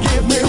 baby.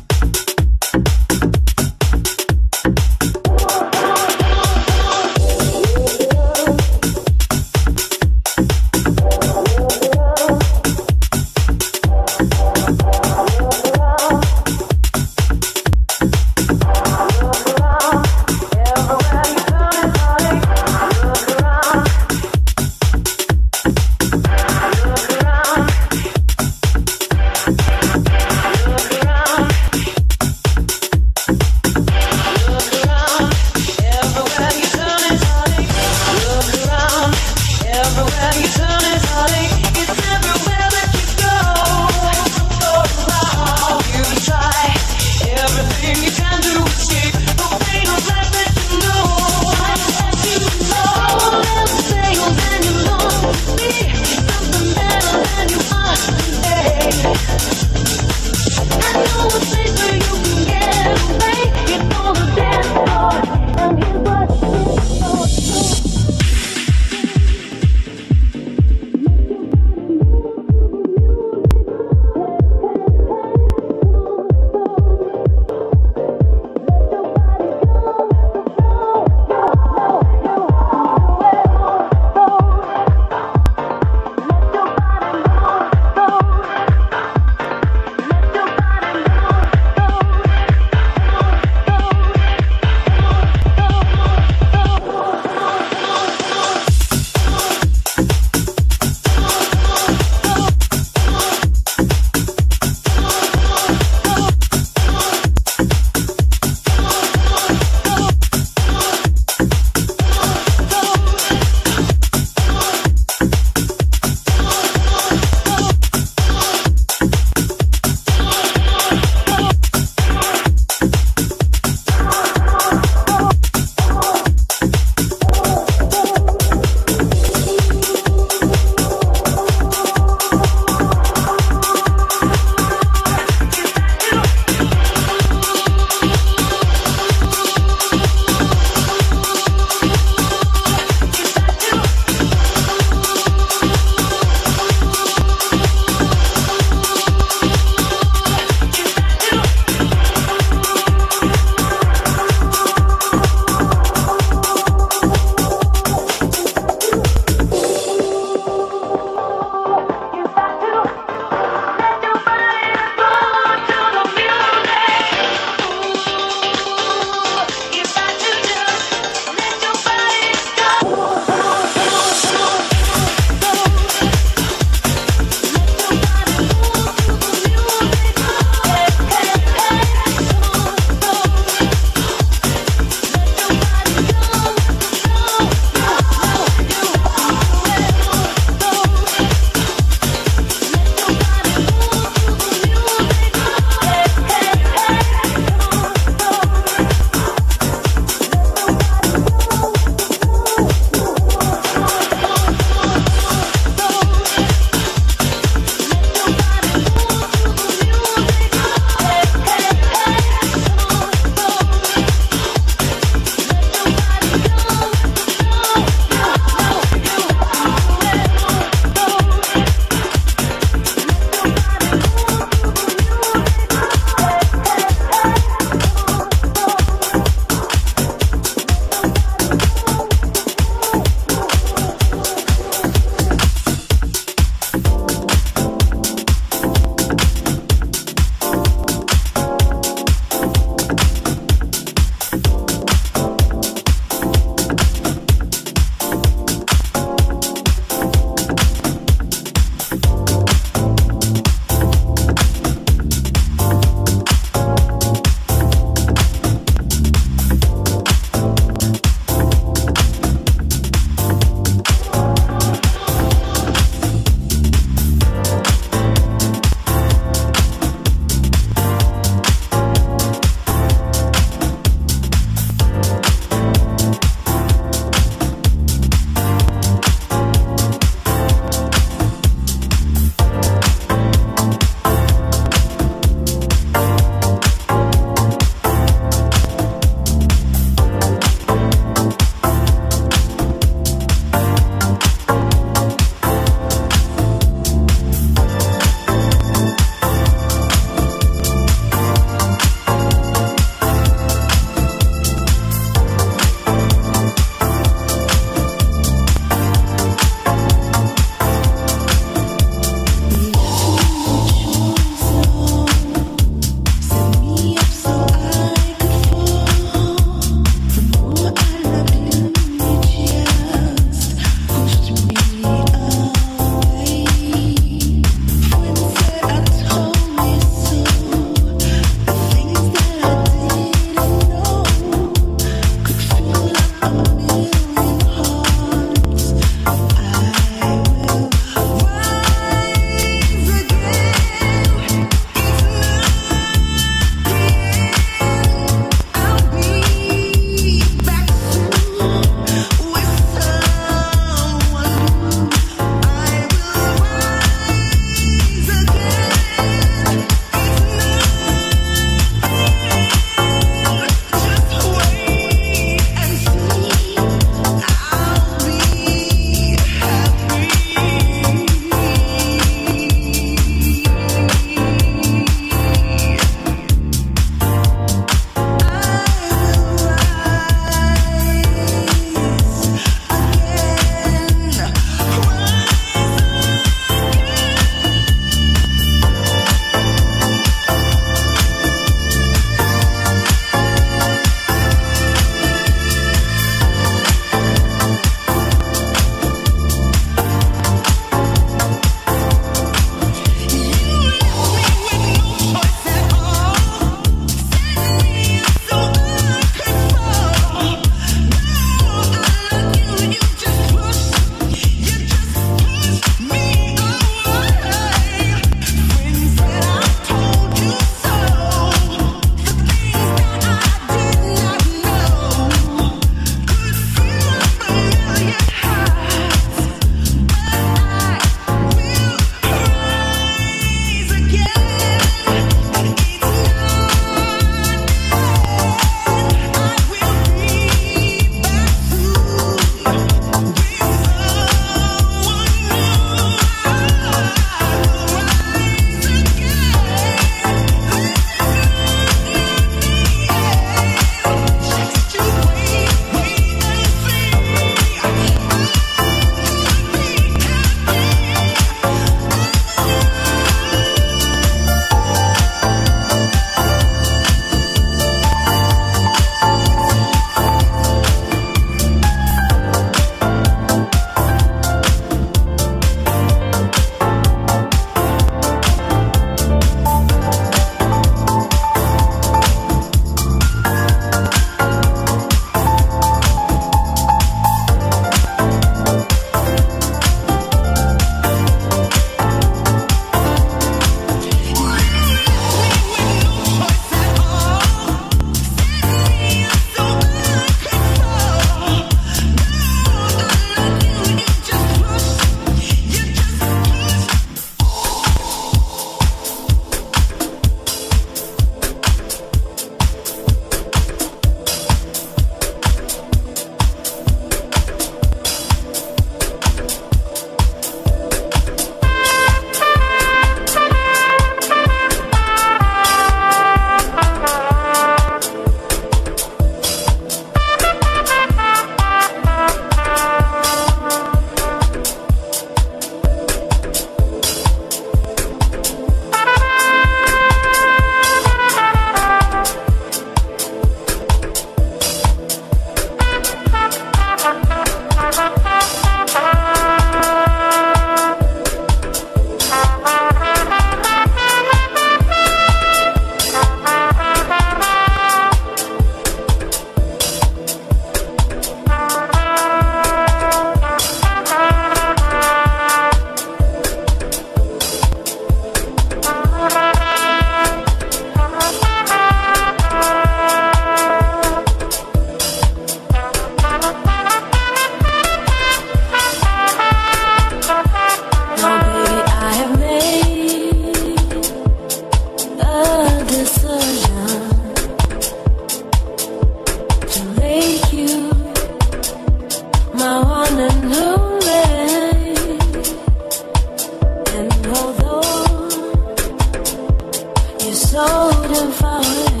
so divine.